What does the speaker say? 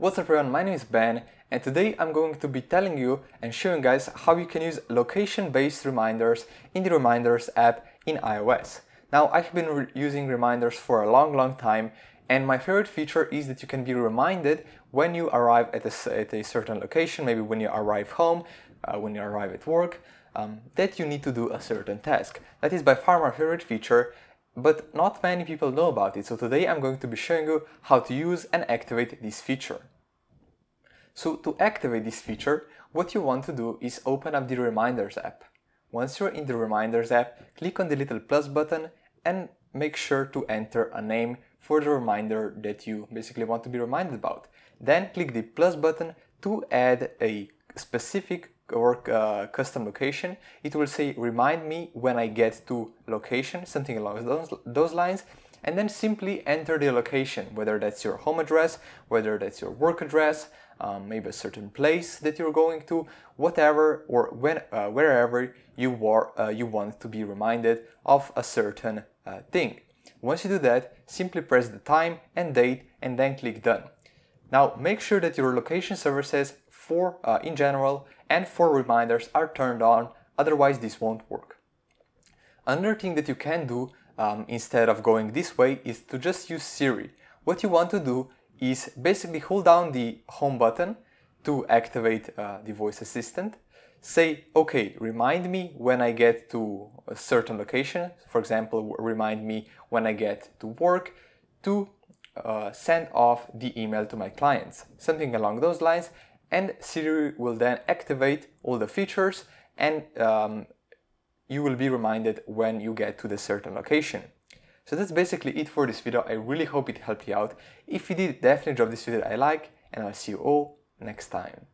What's up everyone, my name is Ben and today I'm going to be telling you and showing guys how you can use location-based reminders in the Reminders app in iOS. Now I've been re using reminders for a long long time and my favorite feature is that you can be reminded when you arrive at a, at a certain location, maybe when you arrive home, uh, when you arrive at work, um, that you need to do a certain task. That is by far my favorite feature but not many people know about it, so today I'm going to be showing you how to use and activate this feature. So to activate this feature, what you want to do is open up the Reminders app. Once you're in the Reminders app, click on the little plus button and make sure to enter a name for the reminder that you basically want to be reminded about. Then click the plus button to add a specific or uh, custom location, it will say remind me when I get to location, something along those, those lines, and then simply enter the location, whether that's your home address, whether that's your work address, um, maybe a certain place that you're going to, whatever or when, uh, wherever you, are, uh, you want to be reminded of a certain uh, thing. Once you do that, simply press the time and date and then click done. Now make sure that your location services for uh, in general and for reminders are turned on, otherwise this won't work. Another thing that you can do um, instead of going this way is to just use Siri. What you want to do is basically hold down the home button to activate uh, the voice assistant. Say, okay, remind me when I get to a certain location. For example, remind me when I get to work to uh, send off the email to my clients. Something along those lines and Siri will then activate all the features and um, you will be reminded when you get to the certain location. So that's basically it for this video. I really hope it helped you out. If you did, definitely drop this video a like and I'll see you all next time.